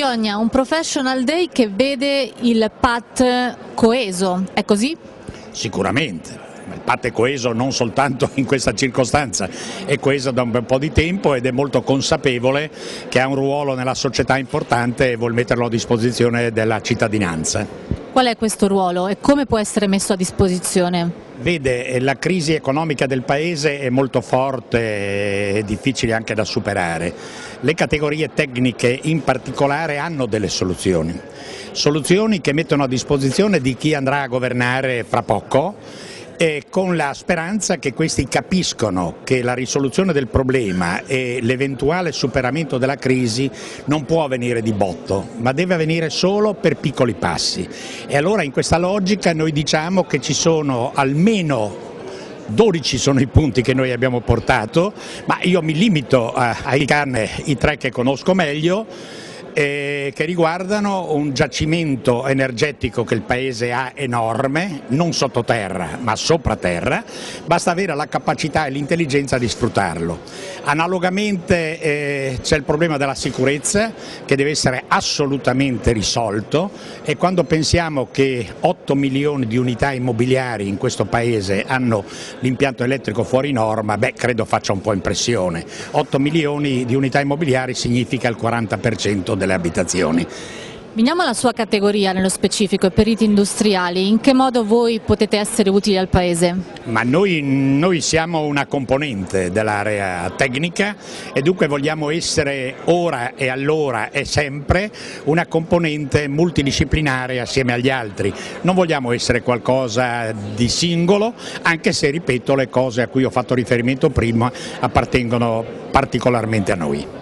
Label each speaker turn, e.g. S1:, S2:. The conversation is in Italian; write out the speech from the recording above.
S1: Piogna, un professional day che vede il PAT coeso, è così?
S2: Sicuramente. Il PAT è coeso non soltanto in questa circostanza, è coeso da un bel po' di tempo ed è molto consapevole che ha un ruolo nella società importante e vuol metterlo a disposizione della cittadinanza.
S1: Qual è questo ruolo e come può essere messo a disposizione?
S2: Vede, eh, la crisi economica del Paese è molto forte e difficile anche da superare. Le categorie tecniche in particolare hanno delle soluzioni, soluzioni che mettono a disposizione di chi andrà a governare fra poco e con la speranza che questi capiscono che la risoluzione del problema e l'eventuale superamento della crisi non può avvenire di botto, ma deve avvenire solo per piccoli passi. E allora in questa logica noi diciamo che ci sono almeno 12 sono i punti che noi abbiamo portato, ma io mi limito a, a indicarne i tre che conosco meglio eh, che riguardano un giacimento energetico che il Paese ha enorme, non sottoterra ma sopra terra, basta avere la capacità e l'intelligenza di sfruttarlo. Analogamente eh, c'è il problema della sicurezza che deve essere assolutamente risolto e quando pensiamo che 8 milioni di unità immobiliari in questo Paese hanno l'impianto elettrico fuori norma, beh credo faccia un po' impressione. 8 milioni di unità immobiliari significa il 40% delle abitazioni.
S1: Veniamo alla sua categoria nello specifico, i periti industriali, in che modo voi potete essere utili al Paese?
S2: Ma noi, noi siamo una componente dell'area tecnica e dunque vogliamo essere ora e allora e sempre una componente multidisciplinare assieme agli altri, non vogliamo essere qualcosa di singolo, anche se ripeto le cose a cui ho fatto riferimento prima appartengono particolarmente a noi.